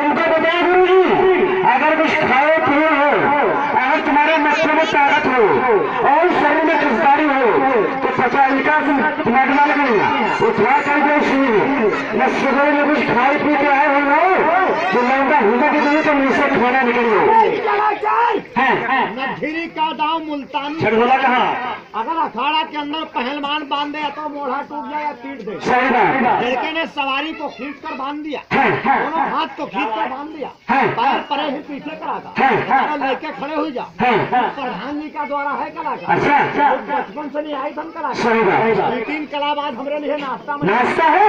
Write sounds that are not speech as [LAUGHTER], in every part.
तुमको बता दूँगी अगर कुछ खाए, पिए हो। अगर तुम्हारे नक्शे में ताकत हो और शरीर में खुशदारी हो तो पचास का टमाटर लगेगा वो थोड़ा कर दो शरीर न सुबह में कुछ खाए, पी के आए हो ना तो लौटा हिम्मत की तो मुझसे खाना निकल है नठीरी का दाव मुल्तानी। छठोला कहा? अगर अखाड़ा के अंदर पहलवान बाँध दे तो मोढ़ा टूट जाए या पीट दे। सही बात लड़के ने सवारी को खींच कर बाँध दिया। दोनों हाथ को खींच कर बाँध दिया। पैर परे ही पीछे करा था। लड़के खड़े हो जा। प्रधान जी का द्वारा है कलाकार अच्छा अच्छा। बचपन से नहीं आई बात दो तीन कला बाद हमरे लिए नाश्ता नाश्ता है?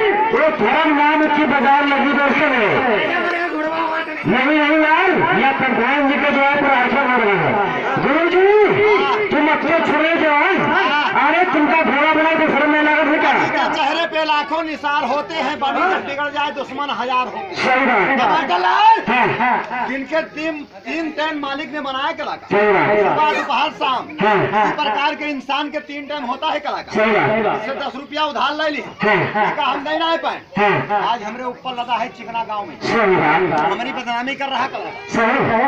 वो धर्म नाम की बाज़ार लगी दोस्तों में नहीं नहीं यार यह प्रधान जी के द्वारा प्रार्थना हो रहा है। गुरु जी तुम अच्छे छुड़े जो हैं। अरे तुमका घोड़ा बना के सर में लगा बेटा चेहरे पे लाखों निसार होते हैं बनी बिगड़ जाए दुश्मन हज़ार हो। हाँ, हाँ, जिनके तीन तीन टाइम मालिक ने बनाया कलाकार। सुबह दोपहर शाम। हाँ, हाँ। प्रकार के इंसान के तीन टाइम होता है कलाकार। इससे दस रुपया उधार ले ली हम नहीं आए पाए। आज हमरे ऊपर लगा है चिकना गाँव में। हमारी बदनामी कर रहा कल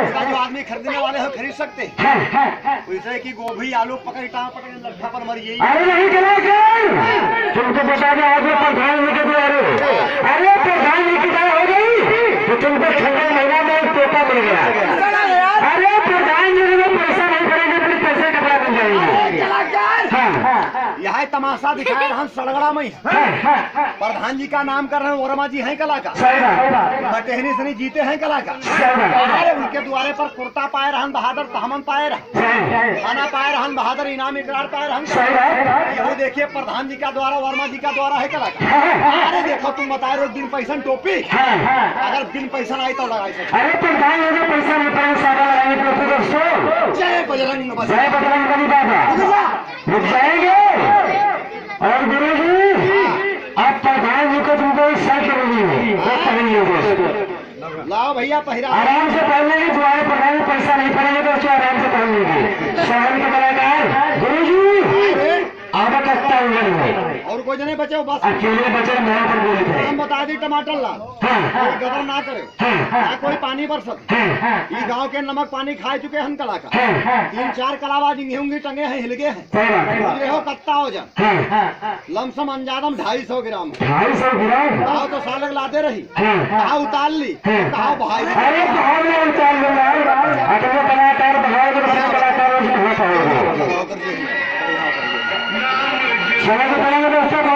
इसका जो आदमी खरीदने वाले हो खरीद सकते हैं। हाँ, हाँ, हाँ। वैसे की गोभी आलू पकड़ टाँग पकड़ लट्ठा पर मर यही अरे नहीं कलाकार तुमको बता दो आज प्रधान जी के द्वारे अरे प्रधान जी की दया हो गई। तो तुमको ठंडा महीना में एक टोपा मिल गया। यह तमाशा दिखाए हम सड़गड़ा में [LAUGHS] हाँ, हाँ, हाँ। प्रधान जी का नाम कर रहे हैं वर्मा जी हैं कलाकार बटेहनी सनी जीते हैं कलाकार अरे उनके द्वारे पर कुर्ता पाए रहन बहादुर तहमन पाए रहन। खाना पाए रहन बहादुर इनाम इकरार पाए रहन। सही यही देखिए प्रधान जी का द्वारा वर्मा जी का द्वारा है कलाकार अरे देखो तुम बताए रहे बिन पैसा टोपी। अगर बिन पैसा आई तो लगाई सकते। तो दोस्तों जय बजरंग। जय बजरंग जाएँगे। और गुरु जी आप प्रधान जी को तुमको एक साइकिल मिली है वो भैया आराम से पहले ही जो है प्रधान में पैसा नहीं पड़ेगा दोस्तों आराम से पहन लीजिए शहर के कलाकार गुरु जी आधा कट्टा उंगल है और कोई जने बचे हो बस। अकेले बचे मोड़ पर बोले थे। हम बता दी टमाटर ला हाँ हाँ। गदर ना करे। हाँ ना हाँ कोई पानी बरसत। हाँ हाँ। ये गाँव के नमक पानी खा चुके हैं कलाकार। हाँ हाँ। तीन चार कलाबाज गेहूँ टंगे हैं हिल गए हैं। है रहो कत्ता हो जा। हाँ हाँ हाँ। लमसम अंजादम ढाई सौ ग्राम ढाई सौ ग्राम? कहा तो सालक लाते रही। हाँ हाँ। कहा उतार ली। कहा भाई अरे कहाँ में उतार लो यार अगले कलाकार बनाओगे तो बड़े कलाकारों से कहाँ